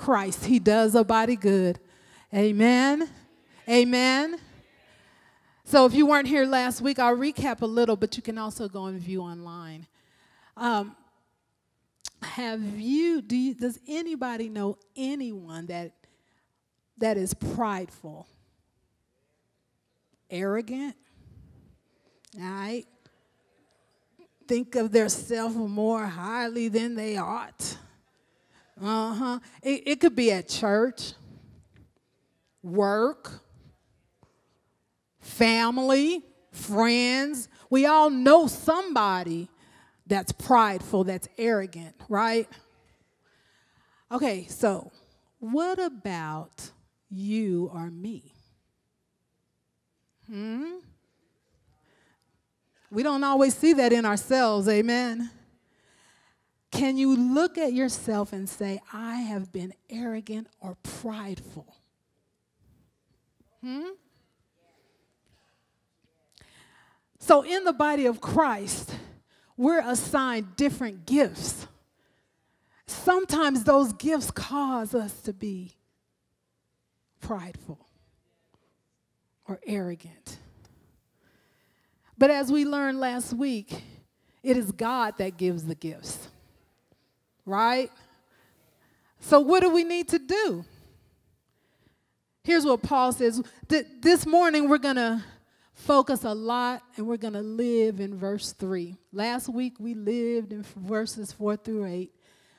Christ, he does a body good. Amen. Amen. So if you weren't here last week, I'll recap a little, but you can also go and view online. Um, have you, do you, does anybody know anyone that that is prideful? Arrogant? All right? Think of themselves more highly than they ought. Uh-huh. It, it could be at church, work, family, friends. We all know somebody that's prideful, that's arrogant, right? Okay, so what about you or me? Hmm? We don't always see that in ourselves, amen? Can you look at yourself and say, I have been arrogant or prideful? Hmm? So, in the body of Christ, we're assigned different gifts. Sometimes those gifts cause us to be prideful or arrogant. But as we learned last week, it is God that gives the gifts, right? So, what do we need to do? Here's what Paul says. This morning, we're going to focus a lot and we're going to live in verse 3. Last week we lived in verses 4 through 8.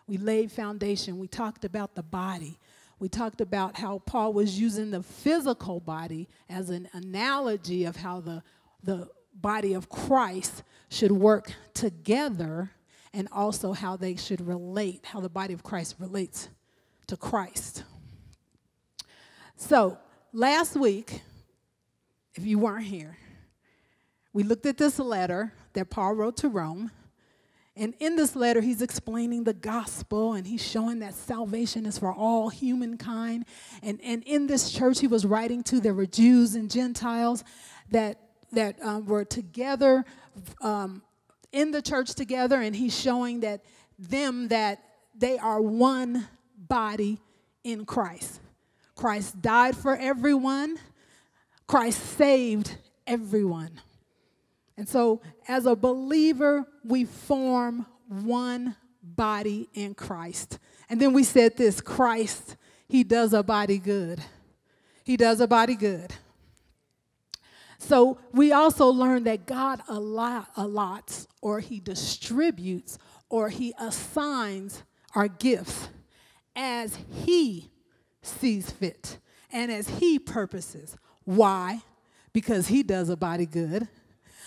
We laid foundation. We talked about the body. We talked about how Paul was using the physical body as an analogy of how the, the body of Christ should work together and also how they should relate, how the body of Christ relates to Christ. So, last week, if you weren't here, we looked at this letter that Paul wrote to Rome. And in this letter, he's explaining the gospel and he's showing that salvation is for all humankind. And, and in this church he was writing to, there were Jews and Gentiles that, that um, were together um, in the church together. And he's showing that them that they are one body in Christ. Christ died for everyone. Christ saved everyone. And so, as a believer, we form one body in Christ. And then we said this Christ, He does a body good. He does a body good. So, we also learned that God allot, allots or He distributes or He assigns our gifts as He sees fit and as He purposes. Why? Because he does a body good.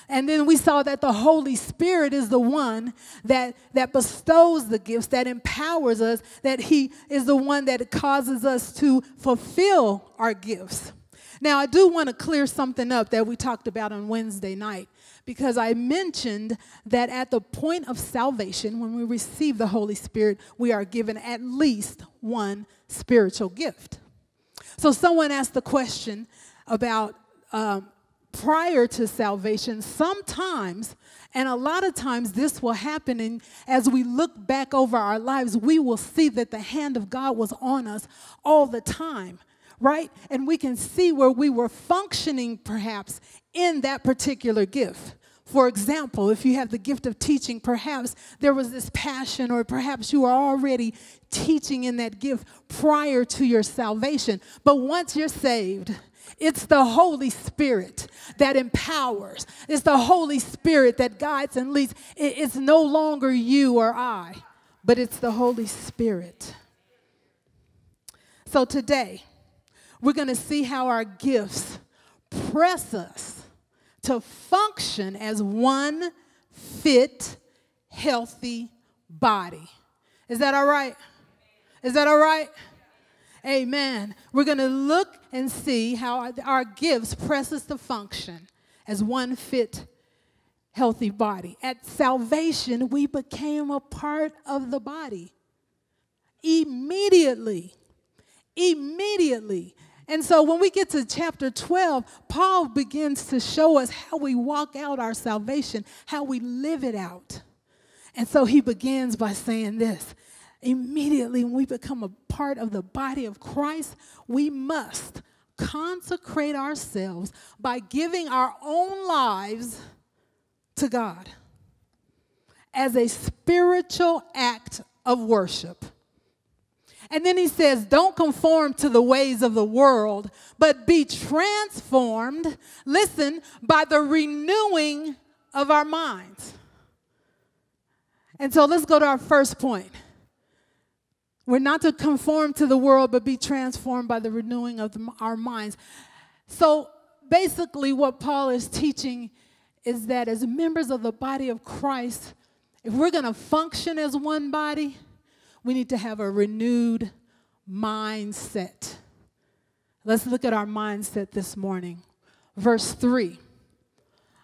And then we saw that the Holy Spirit is the one that, that bestows the gifts, that empowers us, that He is the one that causes us to fulfill our gifts. Now, I do want to clear something up that we talked about on Wednesday night because I mentioned that at the point of salvation, when we receive the Holy Spirit, we are given at least one spiritual gift. So, someone asked the question about um, prior to salvation, sometimes, and a lot of times this will happen, and as we look back over our lives, we will see that the hand of God was on us all the time, right? And we can see where we were functioning perhaps in that particular gift. For example, if you have the gift of teaching, perhaps there was this passion, or perhaps you are already teaching in that gift prior to your salvation. But once you're saved, it's the Holy Spirit that empowers. It's the Holy Spirit that guides and leads. It's no longer you or I, but it's the Holy Spirit. So today, we're going to see how our gifts press us to function as one fit, healthy body. Is that all right? Is that all right? Amen. We're going to look and see how our gifts press us to function as one fit, healthy body. At salvation, we became a part of the body. Immediately. Immediately. And so when we get to chapter 12, Paul begins to show us how we walk out our salvation, how we live it out. And so he begins by saying this immediately when we become a part of the body of Christ, we must consecrate ourselves by giving our own lives to God as a spiritual act of worship. And then he says, Don't conform to the ways of the world, but be transformed, listen, by the renewing of our minds. And so let's go to our first point. We're not to conform to the world, but be transformed by the renewing of the, our minds. So basically, what Paul is teaching is that as members of the body of Christ, if we're going to function as one body, we need to have a renewed mindset. Let's look at our mindset this morning. Verse 3.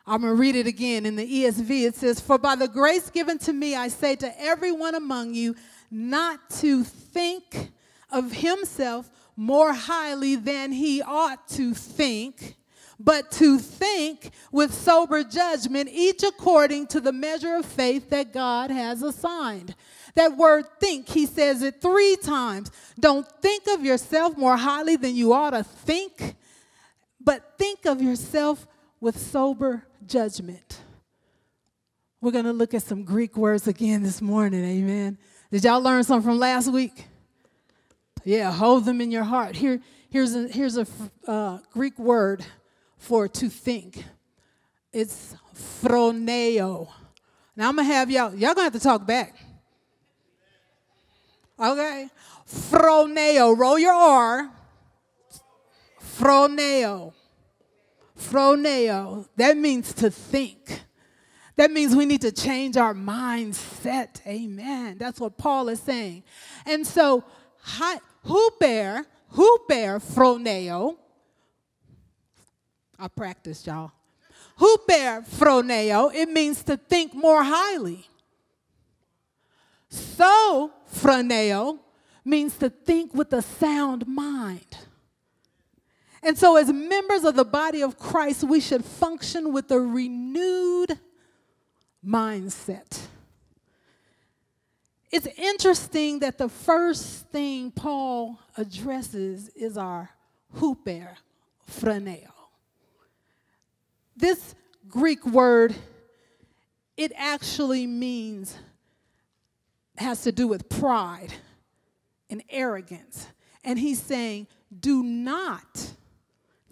I'm going to read it again in the ESV. It says, For by the grace given to me, I say to everyone among you, not to think of himself more highly than he ought to think, but to think with sober judgment, each according to the measure of faith that God has assigned. That word think, he says it three times. Don't think of yourself more highly than you ought to think, but think of yourself with sober judgment. We're going to look at some Greek words again this morning, amen. Did y'all learn something from last week? Yeah, hold them in your heart. Here, here's a, here's a uh, Greek word for to think. It's phroneo. Now I'm gonna have y'all. Y'all gonna have to talk back. Okay, phroneo. Roll your R. Phroneo. Phroneo. That means to think. That means we need to change our mindset. Amen. That's what Paul is saying. And so, huper, huper phroneo. I practiced, y'all. Huper phroneo, it means to think more highly. So phroneo means to think with a sound mind. And so, as members of the body of Christ, we should function with a renewed mindset. It's interesting that the first thing Paul addresses is our huper phroneo. This Greek word, it actually means, has to do with pride and arrogance. And he's saying, do not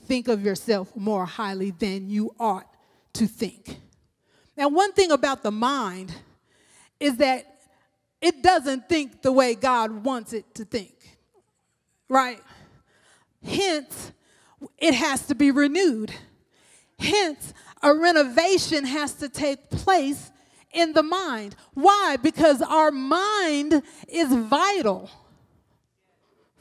think of yourself more highly than you ought to think. Now, one thing about the mind is that it doesn't think the way God wants it to think, right? Hence, it has to be renewed. Hence, a renovation has to take place in the mind. Why? Because our mind is vital.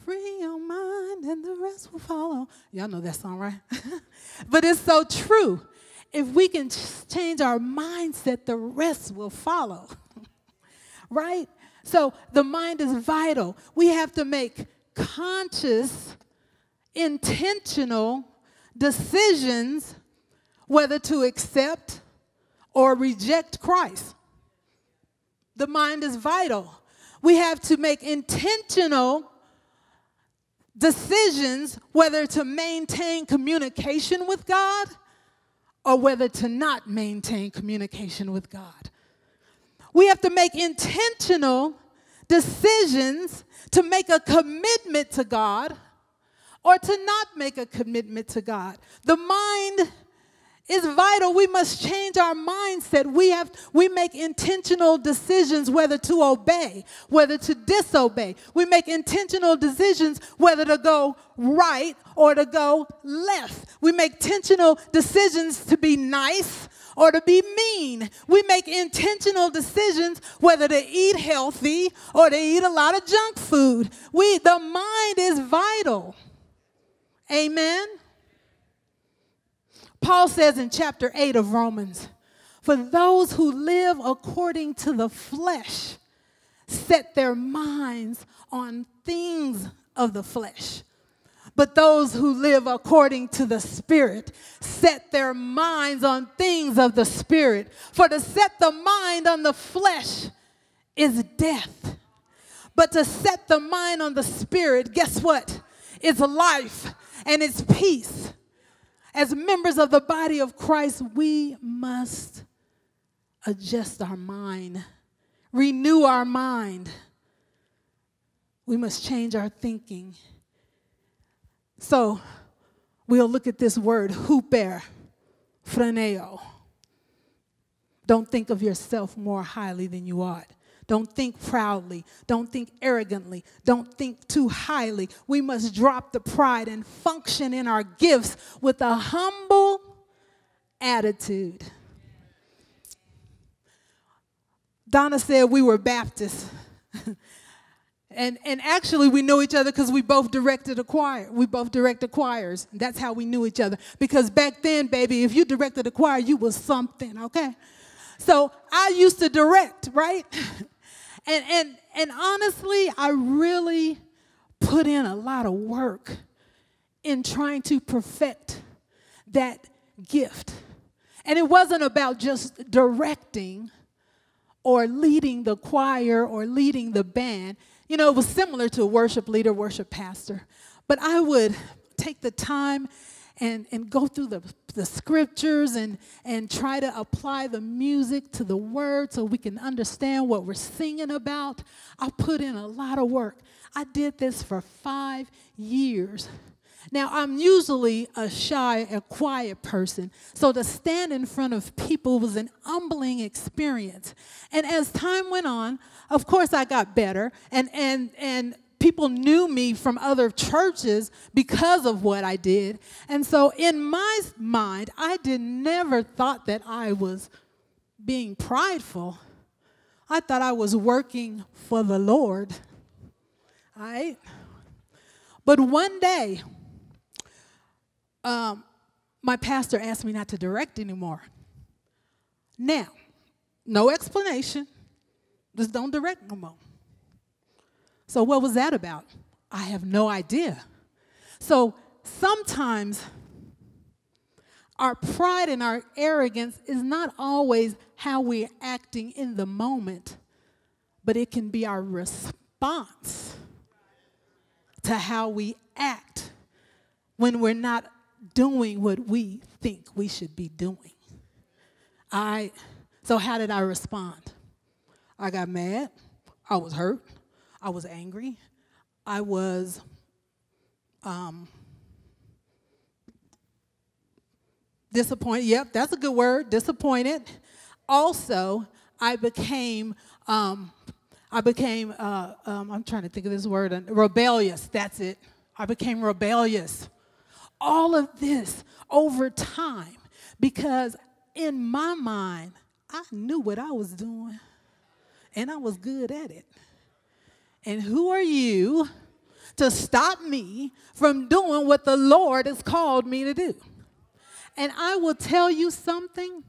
Free your mind and the rest will follow. Y'all know that song, right? but it's so true if we can change our mindset, the rest will follow. right? So the mind is vital. We have to make conscious, intentional decisions whether to accept or reject Christ. The mind is vital. We have to make intentional decisions whether to maintain communication with God or whether to not maintain communication with God. We have to make intentional decisions to make a commitment to God or to not make a commitment to God. The mind is vital. We must change our mindset. We have we make intentional decisions whether to obey, whether to disobey. We make intentional decisions whether to go right or to go left. We make intentional decisions to be nice or to be mean. We make intentional decisions whether to eat healthy or to eat a lot of junk food. We the mind is vital. Amen. Paul says in chapter 8 of Romans, for those who live according to the flesh set their minds on things of the flesh. But those who live according to the Spirit set their minds on things of the Spirit. For to set the mind on the flesh is death, But to set the mind on the spirit, guess what? It's life and it's peace. As members of the body of Christ, we must adjust our mind, renew our mind. We must change our thinking. So we'll look at this word, huper, phroneo. Don't think of yourself more highly than you ought. Don't think proudly. Don't think arrogantly. Don't think too highly. We must drop the pride and function in our gifts with a humble attitude. Donna said we were Baptists. and, and actually, we know each other because we both directed a choir. We both directed choirs. That's how we knew each other. Because back then, baby, if you directed a choir, you was something, okay? So I used to direct, right? And, and, and honestly, I really put in a lot of work in trying to perfect that gift. And it wasn't about just directing or leading the choir or leading the band. You know, it was similar to a worship leader, worship pastor. But I would take the time and, and go through the, the scriptures and, and try to apply the music to the word so we can understand what we're singing about. I put in a lot of work. I did this for five years. Now, I'm usually a shy, a quiet person, so to stand in front of people was an humbling experience. And as time went on, of course, I got better, and and and people knew me from other churches because of what I did. And so in my mind, I did never thought that I was being prideful. I thought I was working for the Lord. All right? But one day, um, my pastor asked me not to direct anymore. Now, no explanation. Just don't direct no more. So, what was that about? I have no idea. So, sometimes our pride and our arrogance is not always how we're acting in the moment, but it can be our response to how we act when we're not doing what we think we should be doing. I so how did I respond? I got mad. I was hurt. I was angry. I was um, disappointed. Yep, that's a good word. Disappointed. Also, I became. Um, I became. Uh, um, I'm trying to think of this word. Uh, rebellious. That's it. I became rebellious. All of this over time because in my mind, I knew what I was doing and I was good at it. And who are you to stop me from doing what the Lord has called me to do? And I will tell you something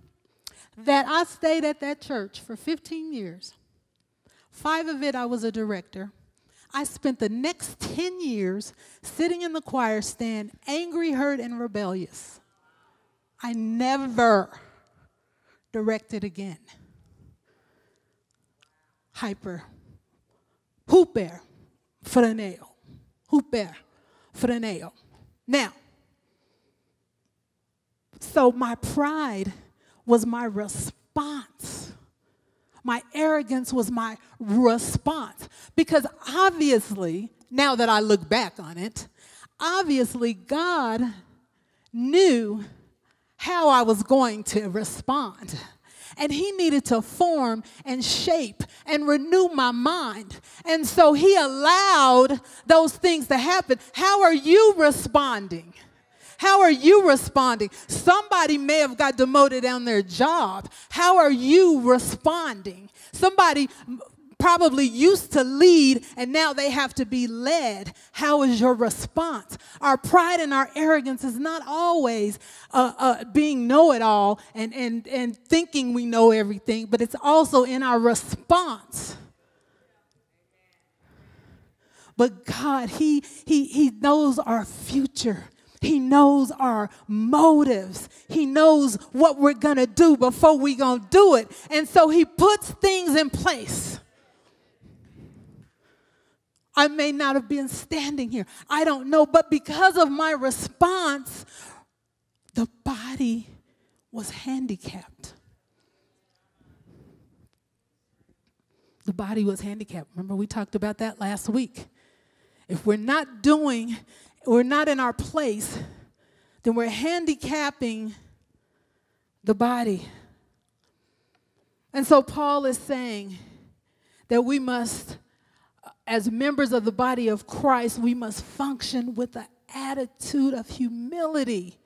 that I stayed at that church for 15 years. Five of it, I was a director. I spent the next 10 years sitting in the choir stand, angry, hurt, and rebellious. I never directed again. Hyper Huper, phroneo. Huper, phroneo. Now, so my pride was my response. My arrogance was my response. Because obviously, now that I look back on it, obviously God knew how I was going to respond and he needed to form and shape and renew my mind. And so he allowed those things to happen. How are you responding? How are you responding? Somebody may have got demoted on their job. How are you responding? Somebody probably used to lead and now they have to be led. How is your response? Our pride and our arrogance is not always uh, uh, being know it all and, and, and thinking we know everything, but it's also in our response. But God, He, he, he knows our future. He knows our motives. He knows what we're going to do before we're going to do it. And so he puts things in place I may not have been standing here. I don't know. But because of my response, the body was handicapped. The body was handicapped. Remember, we talked about that last week. If we're not doing, we're not in our place, then we're handicapping the body. And so Paul is saying that we must, as members of the body of Christ, we must function with an attitude of humility.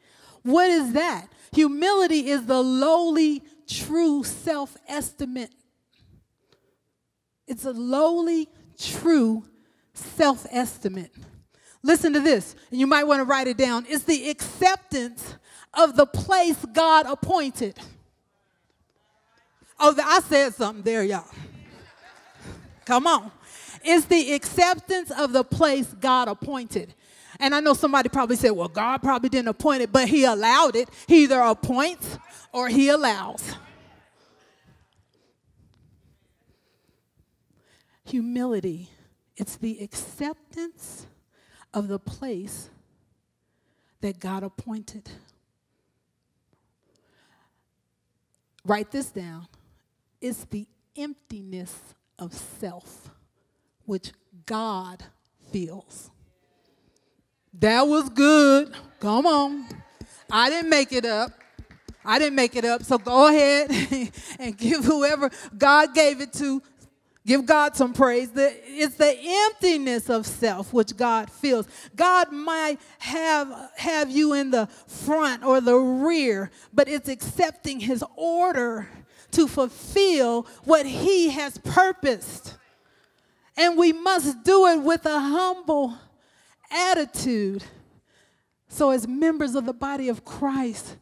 What is that? Humility is the lowly, true self estimate. It's a lowly, true self estimate. Listen to this, and you might want to write it down. It's the acceptance of the place God appointed. Oh, I said something there, y'all. Come on. It's the acceptance of the place God appointed. And I know somebody probably said, well, God probably didn't appoint it, but He allowed it. He either appoints or He allows. Humility, it's the acceptance of the place that God appointed. Write this down. It's the emptiness of self which God feels. That was good. Come on. I didn't make it up. I didn't make it up. So go ahead and give whoever God gave it to Give God some praise. it's the emptiness of self which God feels. God might have, have you in the front or the rear, but it's accepting his order to fulfill what he has purposed. And we must do it with a humble attitude. So, as members of the body of Christ,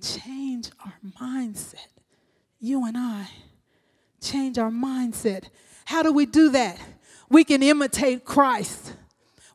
change our mindset. You and I change our mindset. How do we do that? We can imitate Christ.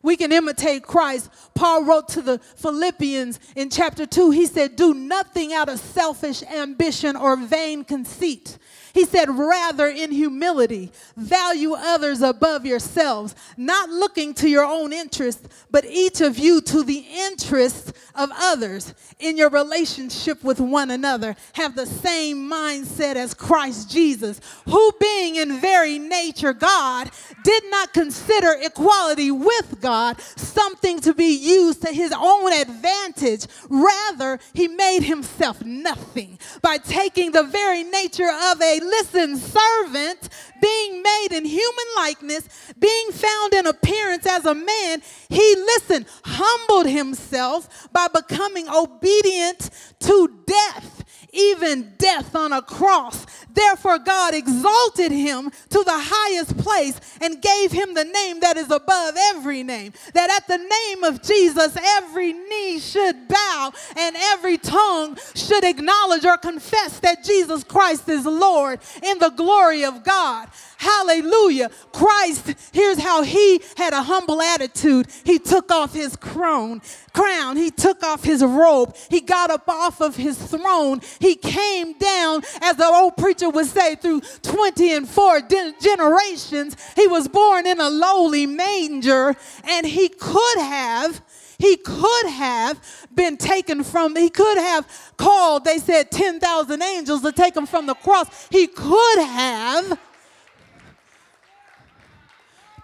We can imitate Christ. Paul wrote to the Philippians in chapter 2, he said, Do nothing out of selfish ambition or vain conceit. He said, rather in humility, value others above yourselves, not looking to your own interests, but each of you to the interests of others in your relationship with one another. Have the same mindset as Christ Jesus, who being in very nature God, did not consider equality with God something to be used to his own advantage. Rather, he made himself nothing by taking the very nature of a listen, servant, being made in human likeness, being found in appearance as a man, he, listen, humbled himself by becoming obedient to death even death on a cross. Therefore, God exalted him to the highest place and gave him the name that is above every name. That at the name of Jesus, every knee should bow and every tongue should acknowledge or confess that Jesus Christ is Lord in the glory of God. Hallelujah. Christ, here's how he had a humble attitude. He took off his crown, crown. He took off his robe. He got up off of his throne. Came down, as the old preacher would say, through 20 and four generations. He was born in a lowly manger, and he could have he could have been taken from, he could have called, they said 10,000 angels to take him from the cross. He could have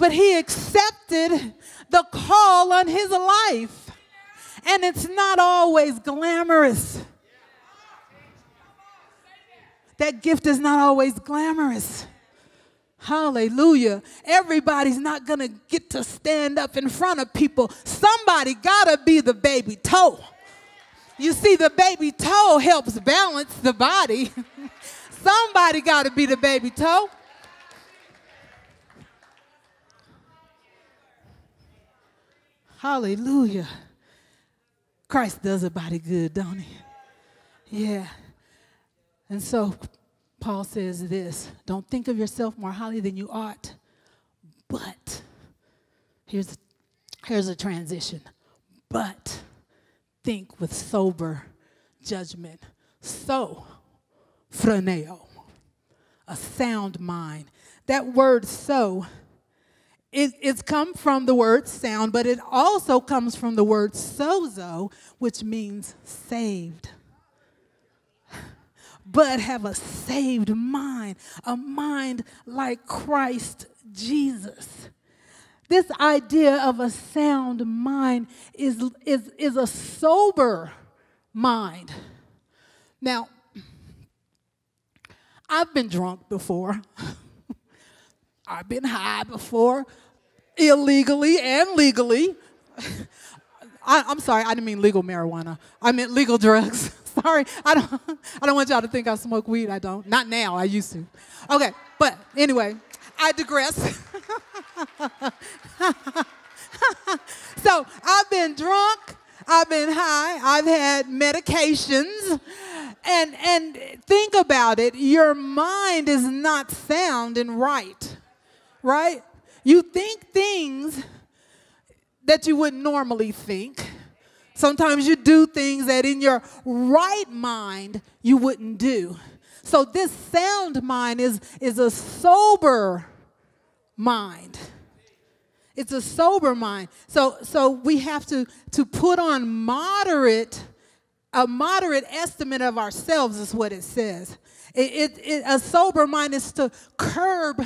but he accepted the call on his life. And it's not always glamorous. That gift is not always glamorous. Hallelujah. Everybody's not going to get to stand up in front of people. Somebody got to be the baby toe. You see, the baby toe helps balance the body. Somebody got to be the baby toe. Hallelujah. Christ does a body good, don't he? Yeah. And so Paul says this don't think of yourself more highly than you ought, but here's, here's a transition. But think with sober judgment. So, phroneo, a sound mind. That word so it, it's come from the word sound, but it also comes from the word sozo, which means saved. But have a saved mind, a mind like Christ Jesus. This idea of a sound mind is, is, is a sober mind. Now, I've been drunk before. I've been high before, illegally and legally. I, am sorry, I didn't mean legal marijuana. I meant legal drugs. sorry, I don't, I don't want y'all to think I smoke weed. I don't. Not now, I used to. Okay, but anyway, I digress. so I've been drunk, I've been high, I've had medications. And, and think about it your mind is not sound and right right? You think things that you wouldn't normally think. Sometimes you do things that in your right mind you wouldn't do. So this sound mind is, is a sober mind. It's a sober mind. So, so we have to, to put on moderate, a moderate estimate of ourselves is what it says. It, it, it, a sober mind is to curb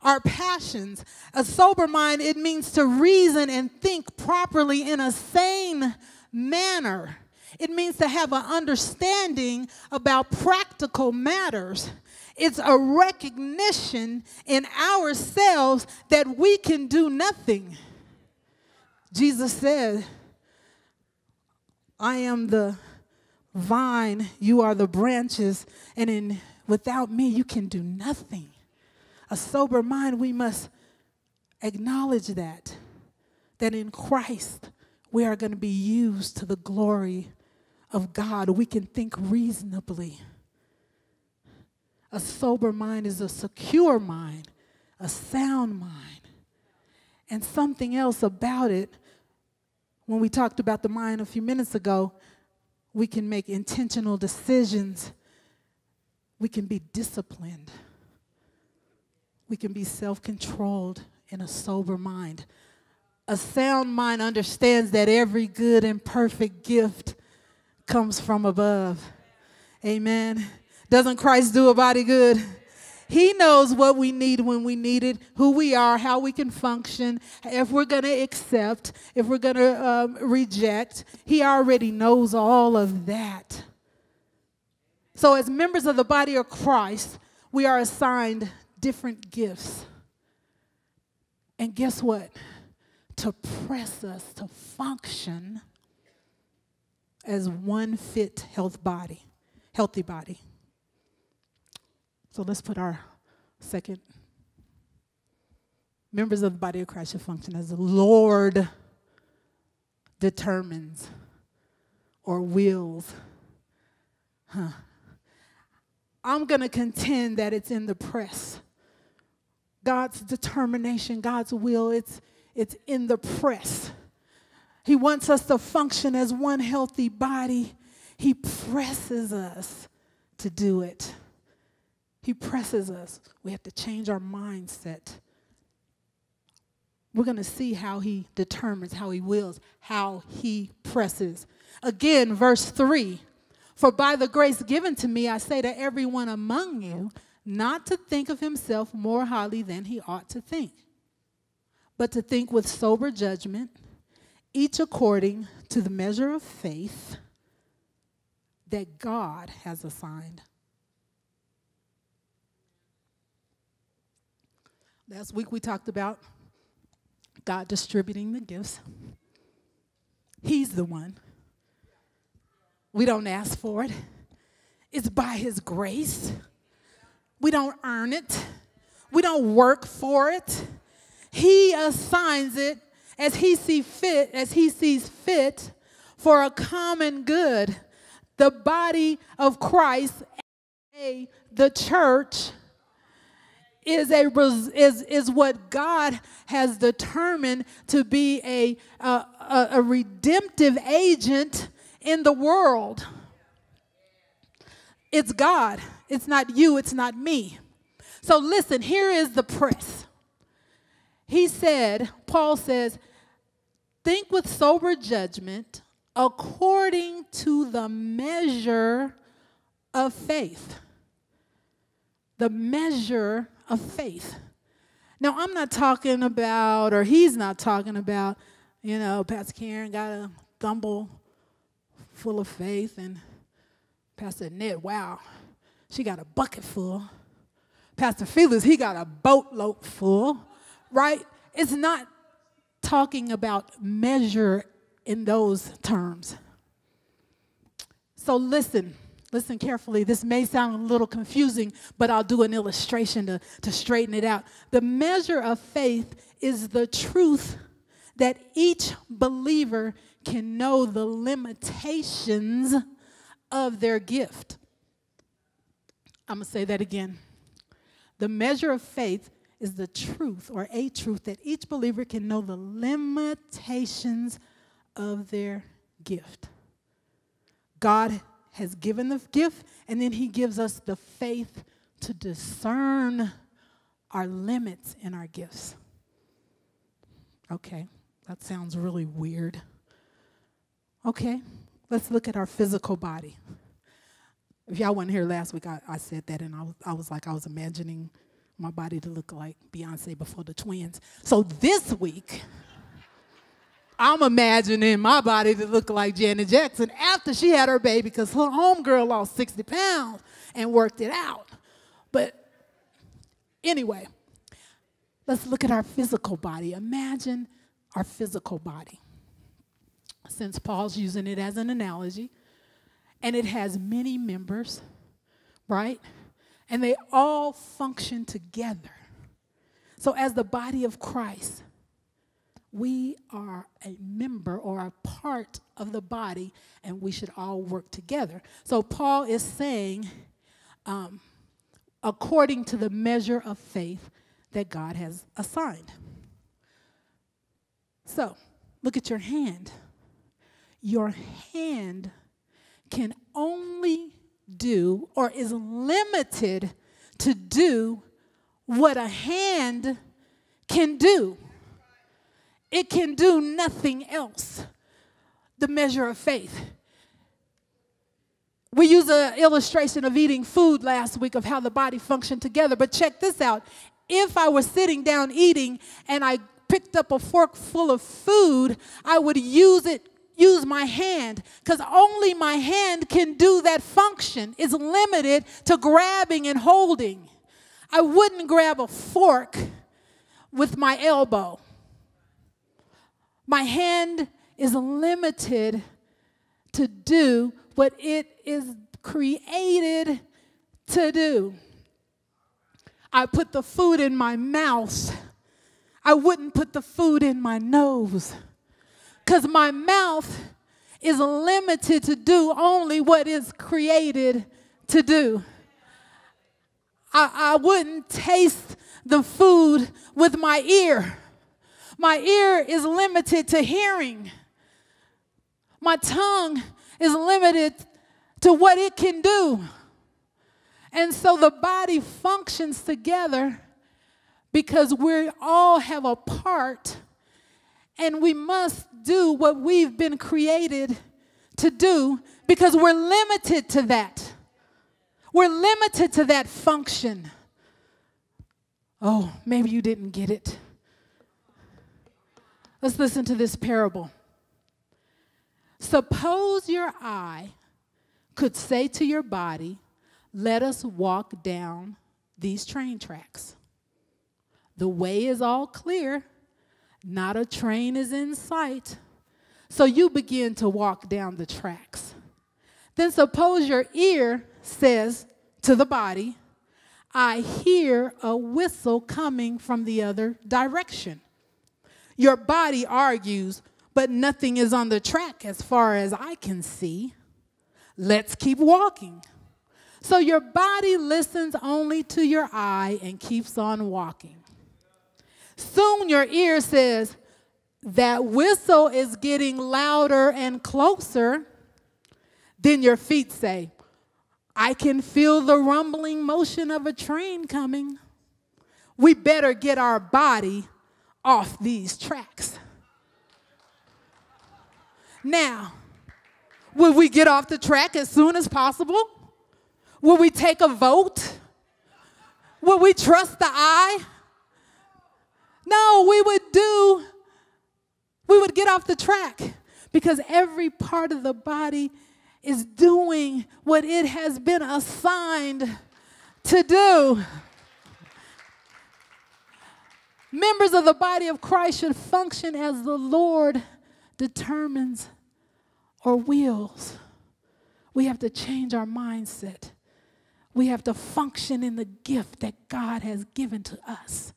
our passions. A sober mind, it means to reason and think properly in a sane manner. It means to have an understanding about practical matters. It's a recognition in ourselves that we can do nothing. Jesus said, I am the vine, you are the branches, and in without me you can do nothing a sober mind, we must acknowledge that, that in Christ we are going to be used to the glory of God. We can think reasonably. A sober mind is a secure mind, a sound mind. And something else about it, when we talked about the mind a few minutes ago, we can make intentional decisions, we can be disciplined we can be self controlled in a sober mind. A sound mind understands that every good and perfect gift comes from above. Amen. Doesn't Christ do a body good? He knows what we need when we need it, who we are, how we can function, if we're going to accept, if we're going to um, reject. He already knows all of that. So, as members of the body of Christ, we are assigned different gifts. And guess what? To press us to function as one fit health body, healthy body. So let's put our second members of the body of Christ should function as the Lord determines or wills. Huh. I'm going to contend that it's in the press. God's determination, God's will, it's, it's in the press. He wants us to function as one healthy body. He presses us to do it. He presses us. We have to change our mindset. We're going to see how he determines, how he wills, how he presses. Again, verse 3 For by the grace given to me, I say to everyone among you, not to think of himself more highly than he ought to think, but to think with sober judgment, each according to the measure of faith that God has assigned. Last week we talked about God distributing the gifts. He's the one. We don't ask for it, it's by His grace. We don't earn it, we don't work for it. He assigns it as he sees fit, as he sees fit for a common good. The body of Christ, the church, is a is is what God has determined to be a a, a redemptive agent in the world. It's God. It's not you, it's not me. So listen, here is the press. He said, Paul says, think with sober judgment according to the measure of faith. The measure of faith. Now, I'm not talking about, or he's not talking about, you know, Pastor Karen got a thumble full of faith, and Pastor Ned, wow, she got a bucket full. Pastor Felix, he got a boatload full, right? It's not talking about measure in those terms. So listen, listen carefully. This may sound a little confusing, but I'll do an illustration to, to straighten it out. The measure of faith is the truth that each believer can know the limitations of their gift. I'm going to say that again. The measure of faith is the truth or a truth that each believer can know the limitations of their gift. God has given the gift, and then He gives us the faith to discern our limits in our gifts. Okay, that sounds really weird. Okay, let's look at our physical body. If y'all weren't here last week, I, I said that, and I was, I was like, I was imagining my body to look like Beyonce before the twins. So this week, I'm imagining my body to look like Janet Jackson after she had her baby because her homegirl lost 60 pounds and worked it out. But anyway, let's look at our physical body. Imagine our physical body. Since Paul's using it as an analogy, and it has many members, right? And they all function together. So, as the body of Christ, we are a member or a part of the body, and we should all work together. So, Paul is saying, um, according to the measure of faith that God has assigned. So, look at your hand. Your hand can only do or is limited to do what a hand can do. It can do nothing else. The measure of faith. We used an illustration of eating food last week of how the body functioned together, but check this out. If I was sitting down eating and I picked up a fork full of food, I would use it use my hand because only my hand can do that function. It's limited to grabbing and holding. I wouldn't grab a fork with my elbow. My hand is limited to do what it is created to do. I put the food in my mouth. I wouldn't put the food in my nose because my mouth is limited to do only what is created to do. I, I wouldn't taste the food with my ear. My ear is limited to hearing. My tongue is limited to what it can do. And so the body functions together because we all have a part and we must do what we've been created to do because we're limited to that. We're limited to that function. Oh, maybe you didn't get it. Let's listen to this parable. Suppose your eye could say to your body, Let us walk down these train tracks. The way is all clear, not a train is in sight. So you begin to walk down the tracks. Then suppose your ear says to the body, I hear a whistle coming from the other direction. Your body argues, but nothing is on the track as far as I can see. Let's keep walking. So your body listens only to your eye and keeps on walking. Soon your ear says, That whistle is getting louder and closer. Then your feet say, I can feel the rumbling motion of a train coming. We better get our body off these tracks. Now, will we get off the track as soon as possible? Will we take a vote? Will we trust the eye? No, we would do, we would get off the track because every part of the body is doing what it has been assigned to do. Members of the body of Christ should function as the Lord determines or wills. We have to change our mindset. We have to function in the gift that God has given to us.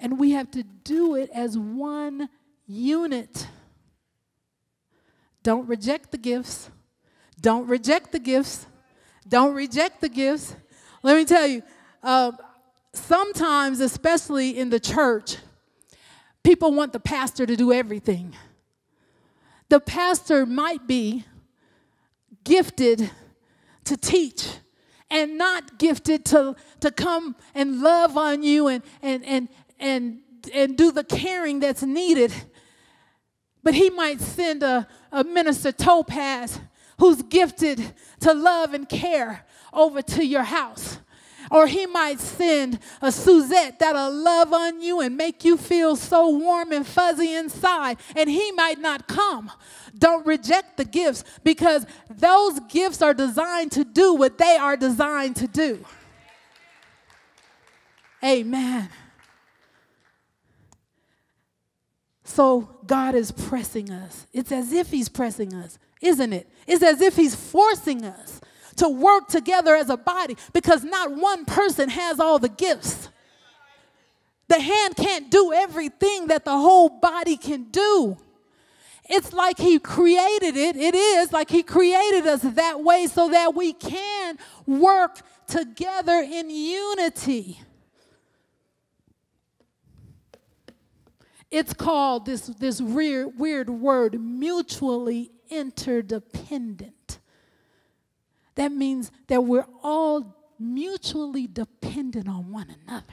And we have to do it as one unit. Don't reject the gifts. Don't reject the gifts. Don't reject the gifts. Let me tell you, uh, sometimes, especially in the church, people want the pastor to do everything. The pastor might be gifted to teach and not gifted to, to come and love on you and, and, and, and, and do the caring that's needed. But he might send a, a minister Topaz who's gifted to love and care over to your house. Or he might send a Suzette that'll love on you and make you feel so warm and fuzzy inside, and he might not come. Don't reject the gifts because those gifts are designed to do what they are designed to do. Amen. So God is pressing us. It's as if He's pressing us, isn't it? It's as if He's forcing us to work together as a body because not one person has all the gifts. The hand can't do everything that the whole body can do. It's like He created it. It is like He created us that way so that we can work together in unity. It's called this, this weird, weird word, mutually interdependent. That means that we're all mutually dependent on one another.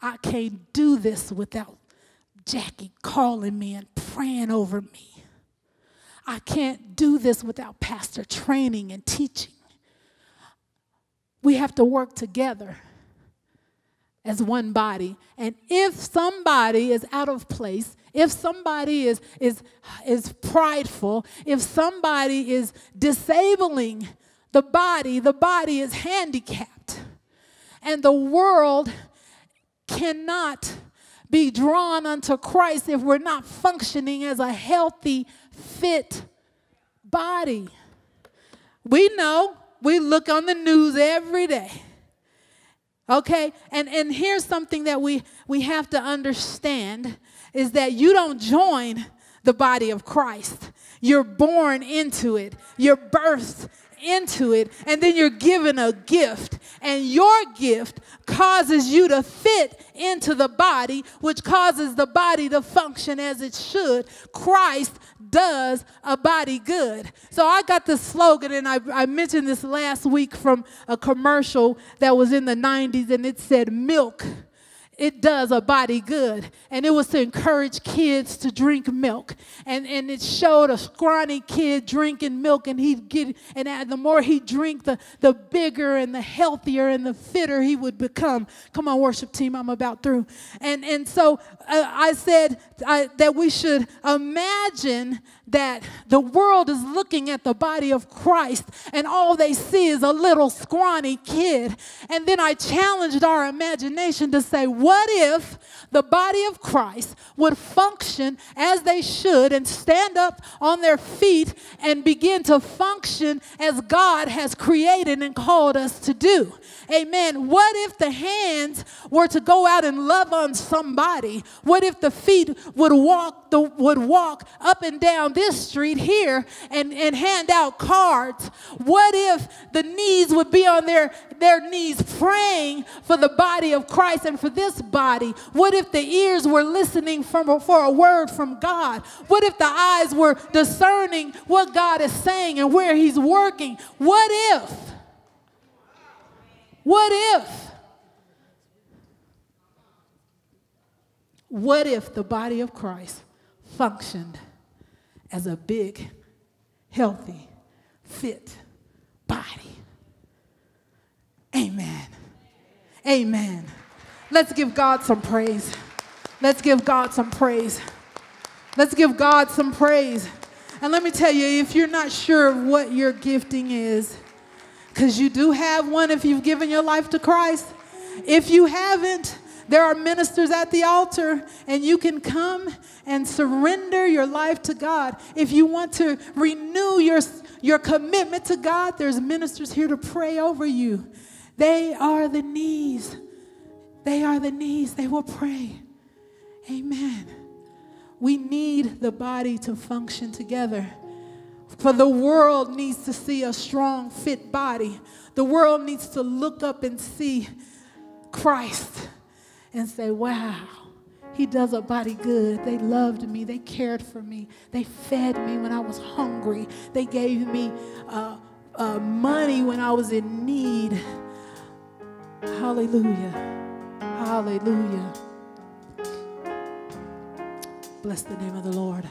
I can't do this without Jackie calling me and praying over me. I can't do this without pastor training and teaching. We have to work together as one body. And if somebody is out of place, if somebody is, is, is prideful, if somebody is disabling the body, the body is handicapped. And the world cannot be drawn unto Christ if we're not functioning as a healthy, fit body. We know, we look on the news every day Okay? And and here's something that we we have to understand is that you don't join the body of Christ. You're born into it. You're birthed into it and then you're given a gift and your gift causes you to fit into the body which causes the body to function as it should. Christ does a body good. So i got this slogan and I, I mentioned this last week from a commercial that was in the 90s and it said milk it does a body good. And it was to encourage kids to drink milk. And, and it showed a scrawny kid drinking milk, and he'd get, and the more he drank, the, the bigger and the healthier and the fitter he would become. Come on, worship team, I'm about through. And, and so uh, I said uh, that we should imagine that the world is looking at the body of Christ and all they see is a little scrawny kid. And then I challenged our imagination to say, what if the body of Christ would function as they should and stand up on their feet and begin to function as God has created and called us to do? Amen. What if the hands were to go out and love on somebody? What if the feet would walk the would walk up and down this street here and, and hand out cards? What if the knees would be on their, their knees praying for the body of Christ and for this body? What if the ears were listening from, for a word from God? What if the eyes were discerning what God is saying and where He's working? What if? What if? What if the body of Christ functioned as a big, healthy, fit body? Amen. Amen. Let's give God some praise. Let's give God some praise. Let's give God some praise. And let me tell you, if you're not sure what your gifting is, because you do have one if you've given your life to Christ. If you haven't, there are ministers at the altar, and you can come and surrender your life to God. If you want to renew your, your commitment to God, there's ministers here to pray over you. They are the knees. They are the knees. They will pray. Amen. We need the body to function together. For the world needs to see a strong, fit body. The world needs to look up and see Christ and say, wow, he does a body good. They loved me. They cared for me. They fed me when I was hungry. They gave me uh, uh, money when I was in need. Hallelujah. Hallelujah. Bless the name of the Lord.